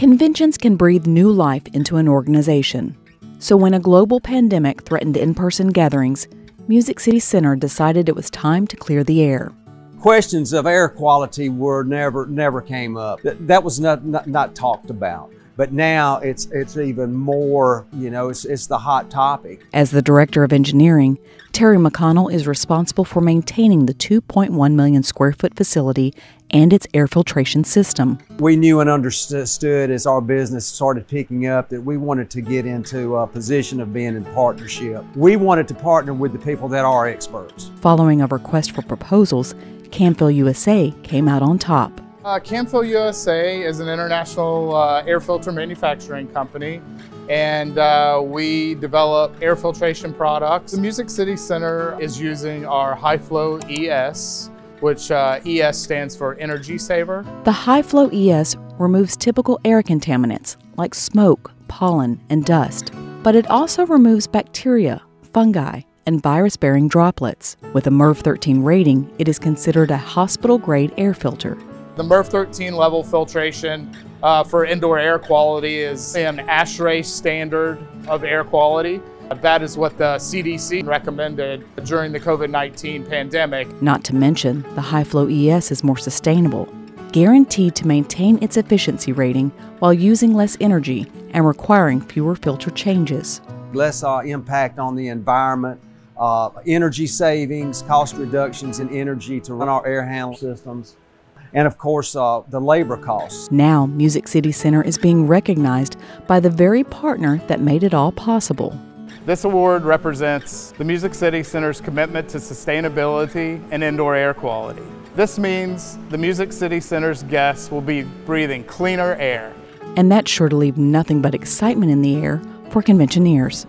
Conventions can breathe new life into an organization. So when a global pandemic threatened in person gatherings, Music City Center decided it was time to clear the air. Questions of air quality were never never came up. That, that was not, not, not talked about. But now it's it's even more, you know, it's, it's the hot topic. As the director of engineering, Terry McConnell is responsible for maintaining the 2.1 million square foot facility and its air filtration system. We knew and understood as our business started picking up that we wanted to get into a position of being in partnership. We wanted to partner with the people that are experts. Following a request for proposals, Camfil USA came out on top. Uh, Camfil USA is an international uh, air filter manufacturing company and uh, we develop air filtration products. The Music City Center is using our Hi-Flo ES, which uh, ES stands for Energy Saver. The Hi-Flo ES removes typical air contaminants like smoke, pollen, and dust, but it also removes bacteria, fungi, and virus bearing droplets. With a MERV 13 rating, it is considered a hospital grade air filter. The MERV 13 level filtration uh, for indoor air quality is an ASHRAE standard of air quality. That is what the CDC recommended during the COVID 19 pandemic. Not to mention, the Hi-Flo ES is more sustainable, guaranteed to maintain its efficiency rating while using less energy and requiring fewer filter changes. Less uh, impact on the environment, uh, energy savings, cost reductions in energy to run our air handling systems and of course uh, the labor costs. Now, Music City Center is being recognized by the very partner that made it all possible. This award represents the Music City Center's commitment to sustainability and indoor air quality. This means the Music City Center's guests will be breathing cleaner air. And that's sure to leave nothing but excitement in the air for conventioneers.